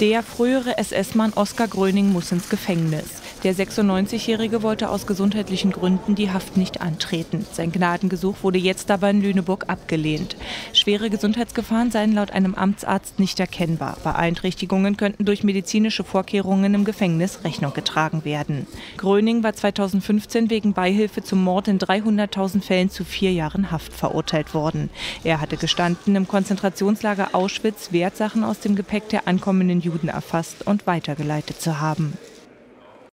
Der frühere SS-Mann Oskar Gröning muss ins Gefängnis. Der 96-Jährige wollte aus gesundheitlichen Gründen die Haft nicht antreten. Sein Gnadengesuch wurde jetzt aber in Lüneburg abgelehnt. Schwere Gesundheitsgefahren seien laut einem Amtsarzt nicht erkennbar. Beeinträchtigungen könnten durch medizinische Vorkehrungen im Gefängnis Rechnung getragen werden. Gröning war 2015 wegen Beihilfe zum Mord in 300.000 Fällen zu vier Jahren Haft verurteilt worden. Er hatte gestanden, im Konzentrationslager Auschwitz Wertsachen aus dem Gepäck der ankommenden Juden erfasst und weitergeleitet zu haben.